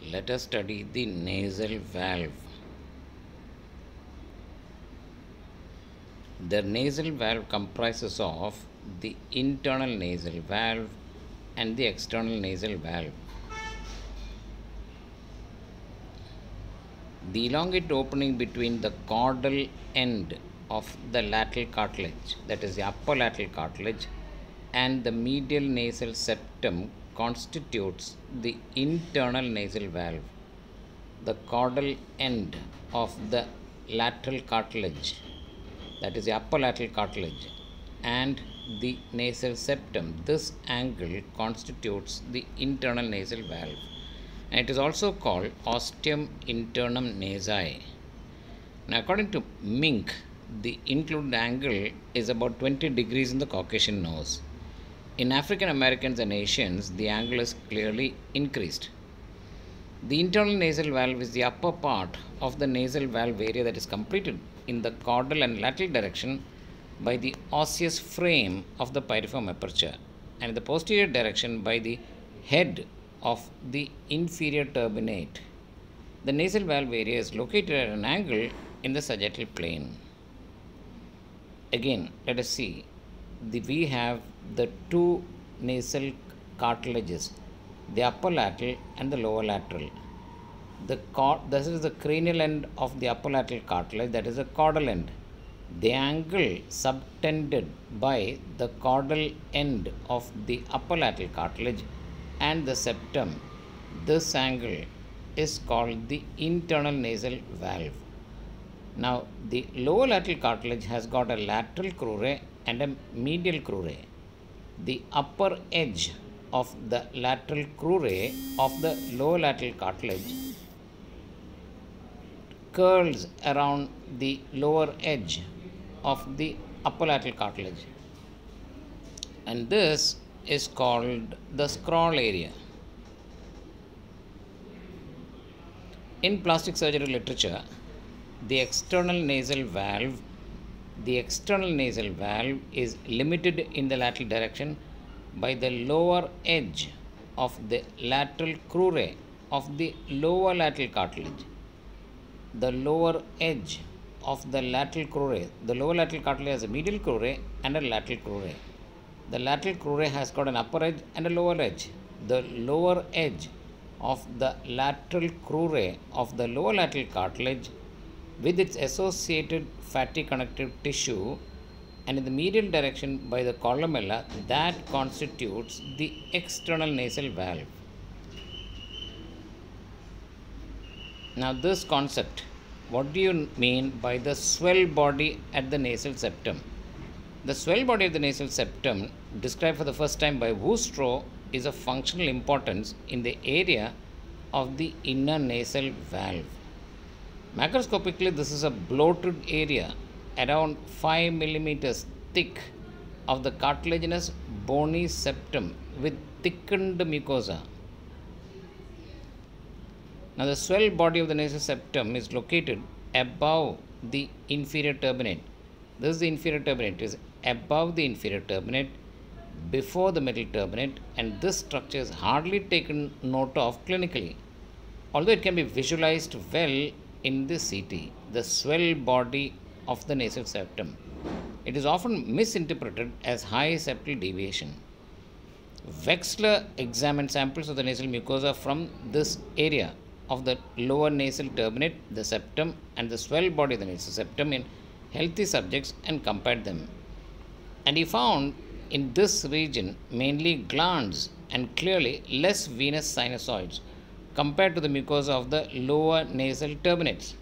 let us study the nasal valve. The nasal valve comprises of the internal nasal valve and the external nasal valve. The elongate opening between the caudal end of the lateral cartilage, that is the upper lateral cartilage, and the medial nasal septum constitutes the internal nasal valve. The caudal end of the lateral cartilage, that is the upper lateral cartilage, and the nasal septum, this angle constitutes the internal nasal valve. And it is also called ostium internum nasi. Now, according to Mink, the included angle is about 20 degrees in the Caucasian nose. In African Americans and Asians, the angle is clearly increased. The internal nasal valve is the upper part of the nasal valve area that is completed in the caudal and lateral direction by the osseous frame of the pyriform aperture and in the posterior direction by the head of the inferior turbinate. The nasal valve area is located at an angle in the sagittal plane. Again, let us see. The, we have the two nasal cartilages, the upper lateral and the lower lateral. The this is the cranial end of the upper lateral cartilage, that is the caudal end. The angle subtended by the caudal end of the upper lateral cartilage and the septum, this angle is called the internal nasal valve. Now, the lower lateral cartilage has got a lateral crura and a medial crura. The upper edge of the lateral crura of the lower lateral cartilage curls around the lower edge of the upper lateral cartilage. And this is called the scroll area. In plastic surgery literature, the external nasal valve the external nasal valve is limited in the lateral direction by the lower edge of the lateral crura of the lower lateral cartilage. The lower edge of the lateral crura the lower lateral cartilage has a medial crura and a lateral crura the lateral crura has got an upper edge and a lower edge. The lower edge of the lateral crura of the lower lateral cartilage with its associated fatty connective tissue and in the medial direction by the columella that constitutes the external nasal valve. Now, this concept, what do you mean by the swell body at the nasal septum? The swell body of the nasal septum, described for the first time by Wustrow, is of functional importance in the area of the inner nasal valve. Macroscopically, this is a bloated area around 5 millimeters thick of the cartilaginous bony septum with thickened mucosa. Now, the swell body of the nasal septum is located above the inferior turbinate. This is the inferior turbinate. It is above the inferior turbinate, before the middle turbinate, and this structure is hardly taken note of clinically. Although it can be visualized well in the CT, the swell body of the nasal septum. It is often misinterpreted as high septal deviation. Wexler examined samples of the nasal mucosa from this area of the lower nasal turbinate, the septum, and the swell body of the nasal septum in healthy subjects and compared them. And he found in this region mainly glands and clearly less venous sinusoids compared to the mucosa of the lower nasal turbinates.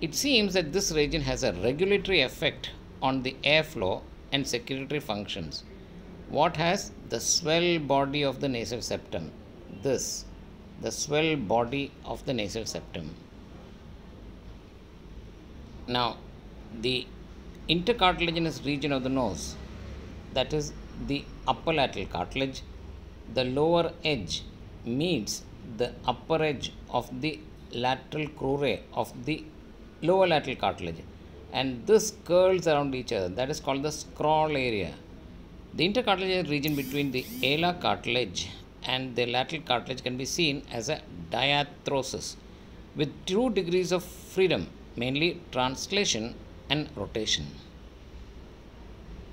It seems that this region has a regulatory effect on the airflow and secretory functions. What has the swell body of the nasal septum? This, the swell body of the nasal septum. Now, the intercartilaginous region of the nose, that is the upper lateral cartilage, the lower edge meets the upper edge of the lateral crura of the lower lateral cartilage and this curls around each other that is called the scroll area the intercartilaginous region between the ala cartilage and the lateral cartilage can be seen as a diarthrosis with two degrees of freedom, mainly translation and rotation.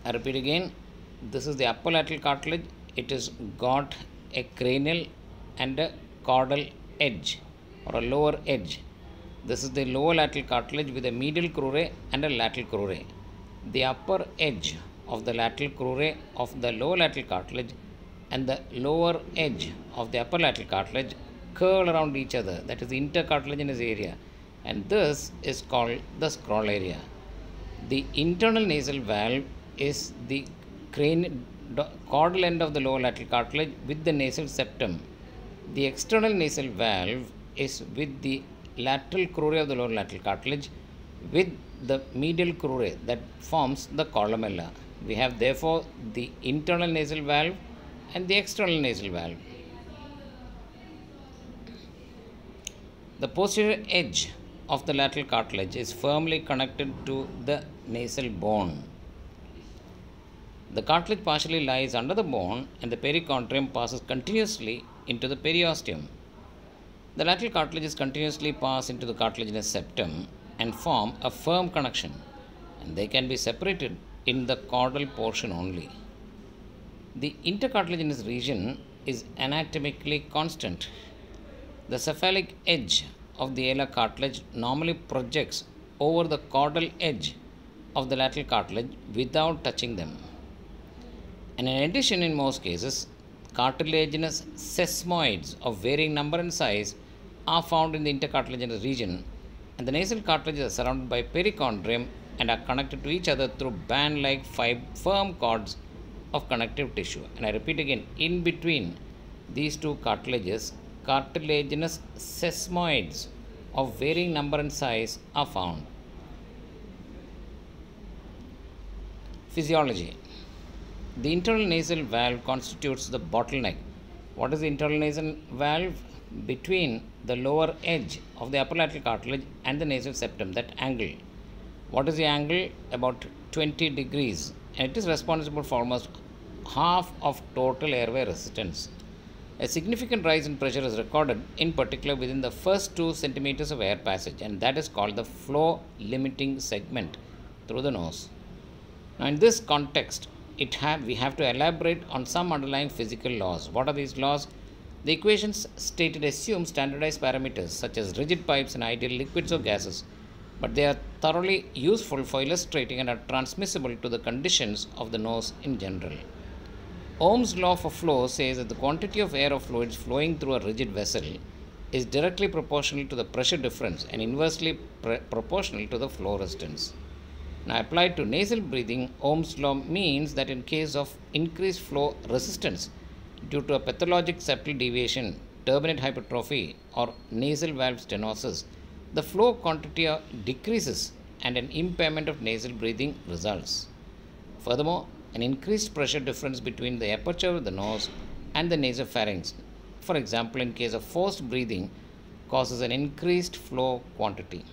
I repeat again, this is the upper lateral cartilage. It has got a cranial and a caudal edge or a lower edge. This is the lower lateral cartilage with a medial crurae and a lateral crurae. The upper edge of the lateral crurae of the lower lateral cartilage and the lower edge of the upper lateral cartilage curl around each other. That is the intercartilaginous area. And this is called the scroll area. The internal nasal valve is the cranial caudal end of the lower lateral cartilage with the nasal septum. The external nasal valve is with the lateral crurae of the lower lateral cartilage with the medial crurae that forms the columella. We have therefore the internal nasal valve and the external nasal valve. The posterior edge of the lateral cartilage is firmly connected to the nasal bone. The cartilage partially lies under the bone and the perichondrium passes continuously into the periosteum. The lateral cartilages continuously pass into the cartilaginous septum and form a firm connection, and they can be separated in the caudal portion only. The intercartilaginous region is anatomically constant. The cephalic edge of the alar cartilage normally projects over the caudal edge of the lateral cartilage without touching them. And in addition, in most cases, cartilaginous sesamoids of varying number and size are found in the intercartilaginous region, and the nasal cartilages are surrounded by perichondrium and are connected to each other through band like firm cords of connective tissue. And I repeat again, in between these two cartilages, cartilaginous sesamoids of varying number and size are found. Physiology The internal nasal valve constitutes the bottleneck. What is the internal nasal valve? Between the lower edge of the upper lateral cartilage and the nasal septum, that angle. What is the angle? About 20 degrees. And it is responsible for almost half of total airway resistance. A significant rise in pressure is recorded, in particular within the first 2 centimeters of air passage, and that is called the flow limiting segment through the nose. Now, in this context, it have, we have to elaborate on some underlying physical laws. What are these laws? The equations stated assume standardized parameters such as rigid pipes and ideal liquids or gases, but they are thoroughly useful for illustrating and are transmissible to the conditions of the nose in general. Ohm's law for flow says that the quantity of air or fluids flowing through a rigid vessel is directly proportional to the pressure difference and inversely proportional to the flow resistance. Now, applied to nasal breathing, Ohm's law means that in case of increased flow resistance due to a pathologic septal deviation, turbinate hypertrophy, or nasal valve stenosis, the flow quantity uh, decreases and an impairment of nasal breathing results. Furthermore, an increased pressure difference between the aperture of the nose and the nasopharynx, for example, in case of forced breathing, causes an increased flow quantity.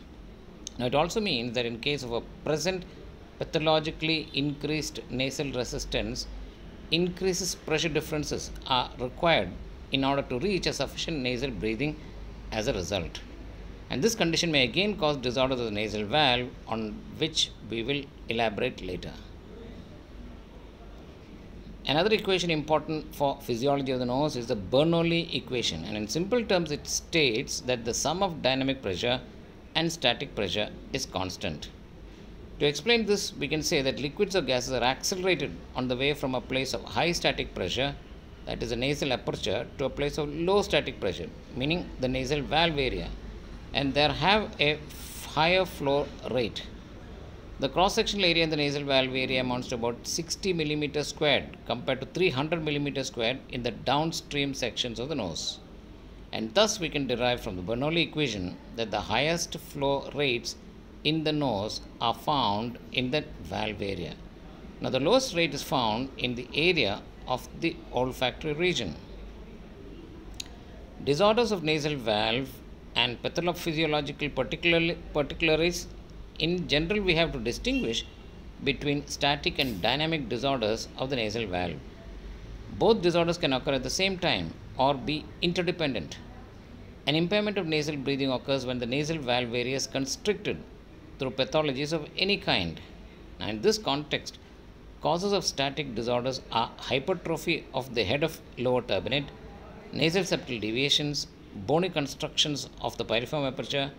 Now, it also means that in case of a present pathologically increased nasal resistance, increases pressure differences are required in order to reach a sufficient nasal breathing as a result. And this condition may again cause disorders of the nasal valve, on which we will elaborate later. Another equation important for physiology of the nose is the Bernoulli equation, and in simple terms, it states that the sum of dynamic pressure and static pressure is constant. To explain this, we can say that liquids or gases are accelerated on the way from a place of high static pressure, that is the nasal aperture, to a place of low static pressure, meaning the nasal valve area, and there have a higher flow rate. The cross sectional area in the nasal valve area amounts to about 60 mm squared compared to 300 mm squared in the downstream sections of the nose. And thus we can derive from the Bernoulli equation that the highest flow rates in the nose are found in the valve area. Now the lowest rate is found in the area of the olfactory region. Disorders of nasal valve and pathophysiological particularities in general, we have to distinguish between static and dynamic disorders of the nasal valve. Both disorders can occur at the same time or be interdependent. An impairment of nasal breathing occurs when the nasal valve area is constricted through pathologies of any kind. Now, in this context, causes of static disorders are hypertrophy of the head of lower turbinate, nasal septal deviations, bony constructions of the piriform aperture,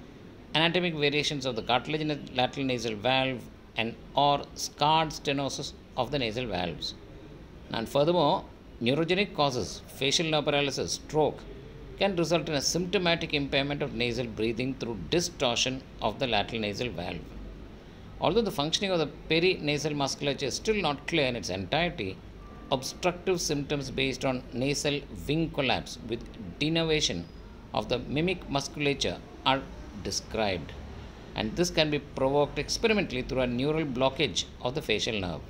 anatomic variations of the cartilaginous lateral nasal valve, and or scarred stenosis of the nasal valves. And furthermore, neurogenic causes, facial nerve paralysis, stroke, can result in a symptomatic impairment of nasal breathing through distortion of the lateral nasal valve. Although the functioning of the perinasal musculature is still not clear in its entirety, obstructive symptoms based on nasal wing collapse with denervation of the mimic musculature are described, and this can be provoked experimentally through a neural blockage of the facial nerve.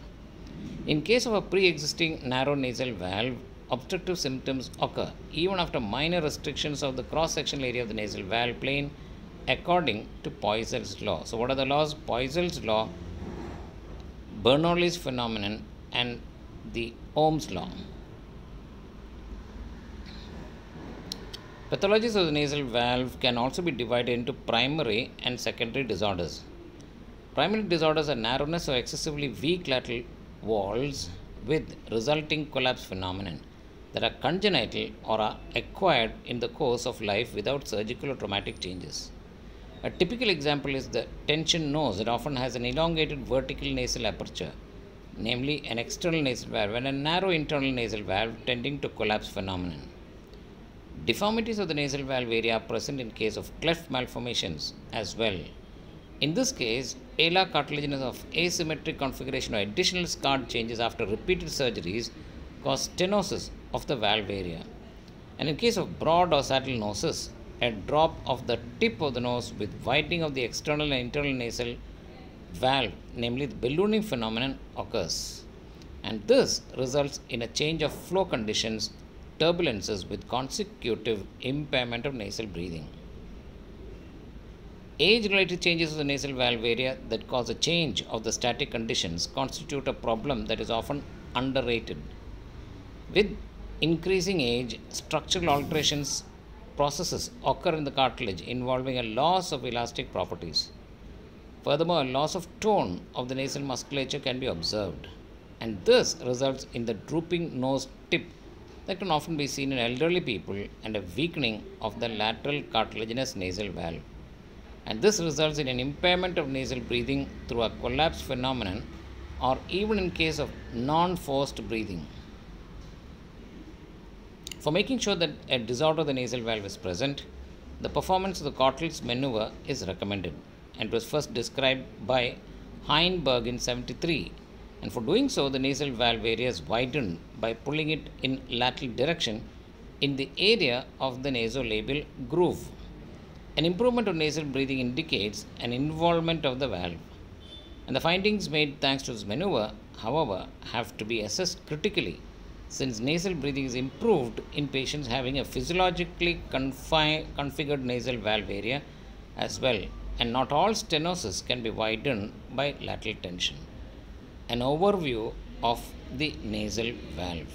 In case of a pre existing narrow nasal valve, obstructive symptoms occur even after minor restrictions of the cross sectional area of the nasal valve plane according to Poiseuille's law. So, what are the laws? Poiseuille's law, Bernoulli's phenomenon, and the Ohm's law. Pathologies of the nasal valve can also be divided into primary and secondary disorders. Primary disorders are narrowness or excessively weak lateral walls with resulting collapse phenomenon that are congenital or are acquired in the course of life without surgical or traumatic changes. A typical example is the tension nose that often has an elongated vertical nasal aperture, namely an external nasal valve and a narrow internal nasal valve tending to collapse phenomenon. Deformities of the nasal valve area are present in case of cleft malformations as well. In this case, alar cartilaginous of asymmetric configuration or additional scar changes after repeated surgeries cause stenosis of the valve area. And in case of broad or saddle noses, a drop of the tip of the nose with widening of the external and internal nasal valve, namely the ballooning phenomenon, occurs. And this results in a change of flow conditions turbulences with consecutive impairment of nasal breathing. Age related changes of the nasal valve area that cause a change of the static conditions constitute a problem that is often underrated. With increasing age, structural alterations processes occur in the cartilage involving a loss of elastic properties. Furthermore, a loss of tone of the nasal musculature can be observed, and this results in the drooping nose tip that can often be seen in elderly people and a weakening of the lateral cartilaginous nasal valve. And this results in an impairment of nasal breathing through a collapse phenomenon or even in case of non forced breathing. For making sure that a disorder of the nasal valve is present, the performance of the Cottle's maneuver is recommended and was first described by Heinberg in 73 and for doing so the nasal valve area is widened by pulling it in lateral direction in the area of the nasolabial groove. An improvement of nasal breathing indicates an involvement of the valve. And the findings made thanks to this maneuver, however, have to be assessed critically since nasal breathing is improved in patients having a physiologically confi- configured nasal valve area as well, and not all stenosis can be widened by lateral tension an overview of the nasal valve.